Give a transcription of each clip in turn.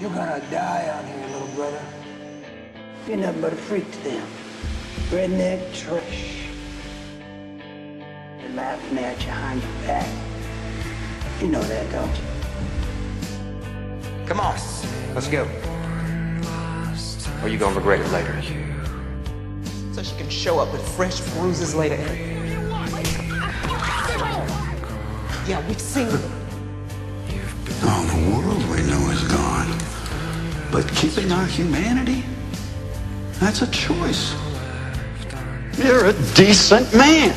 You're gonna die out here, little brother. You're nothing but a freak to them. Redneck trash. They're laughing at you behind your back. You know that, don't you? Come on, let's go. Or you gonna regret it later. So she can show up with fresh bruises later. Yeah, we've seen But keeping our humanity, that's a choice. You're a decent man.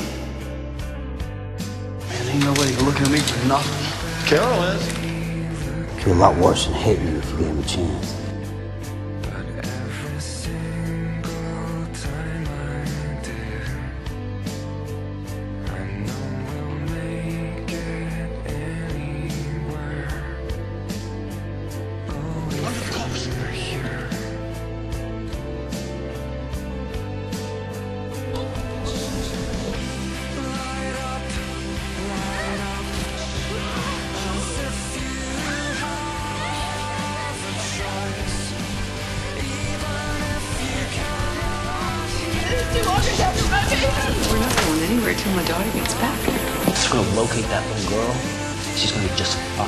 Man, ain't nobody looking at me for nothing. Carol is. Be a lot worse than hitting you if you gave him a chance. Not going till my daughter gets back. Just gonna locate that little girl. She's gonna be just fine.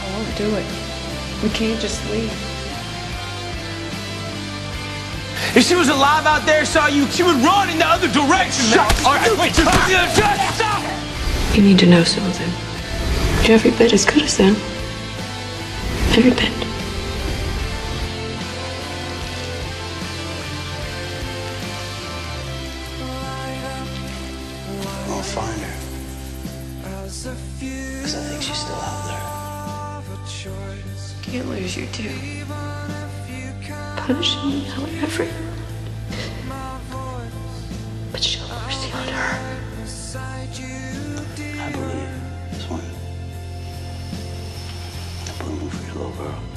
I won't do it. We can't just leave. If she was alive out there, saw you, she would run in the other direction. man. All right, wait, just, just, just stop. You need to know something. You're every bit as good as them. Every bit. Find her. Because I think she's still out there. Can't lose you too. Punishing me however. But show mercy on her. I believe this one. I believe for your little girl.